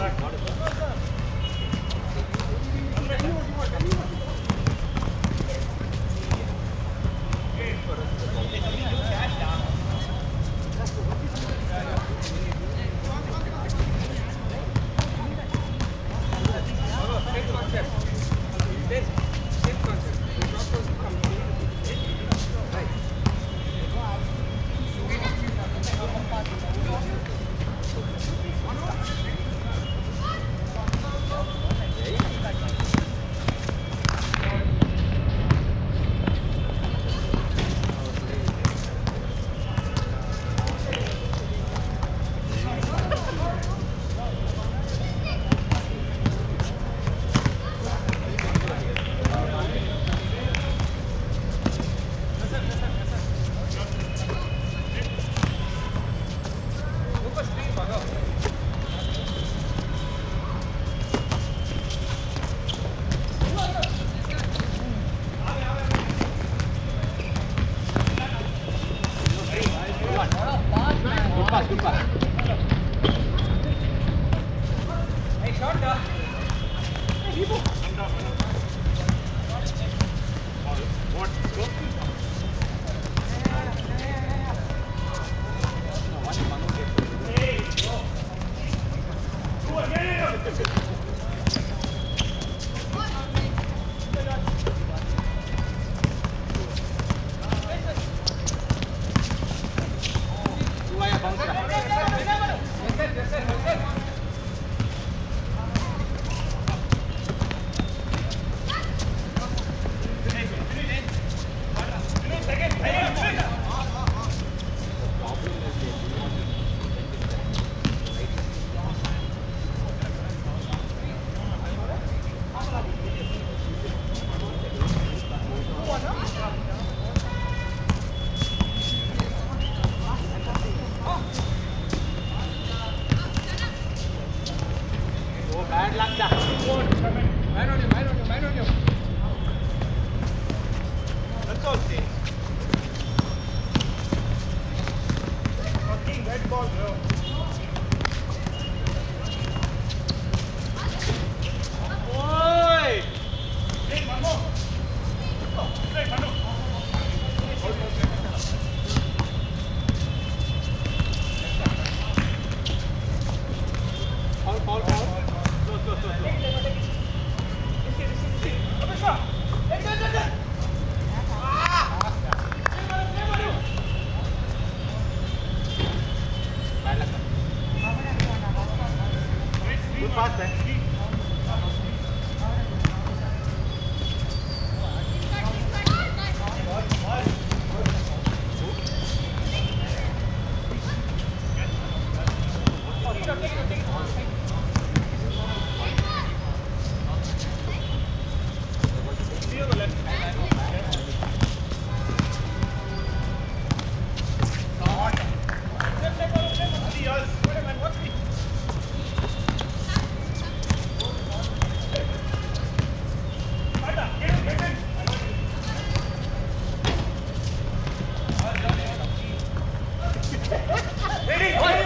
Start ಮಾಡಿದ್ರು Corta. Thank you. ¡Vení!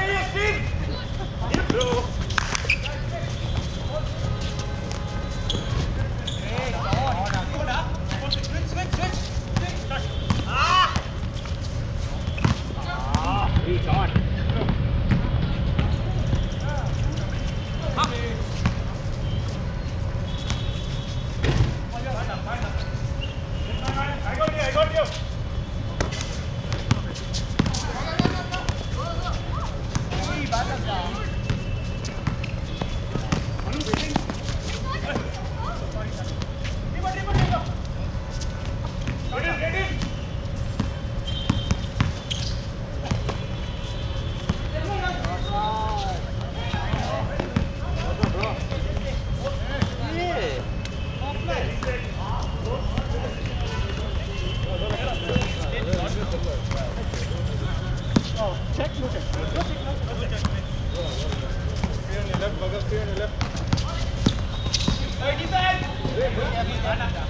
来来来。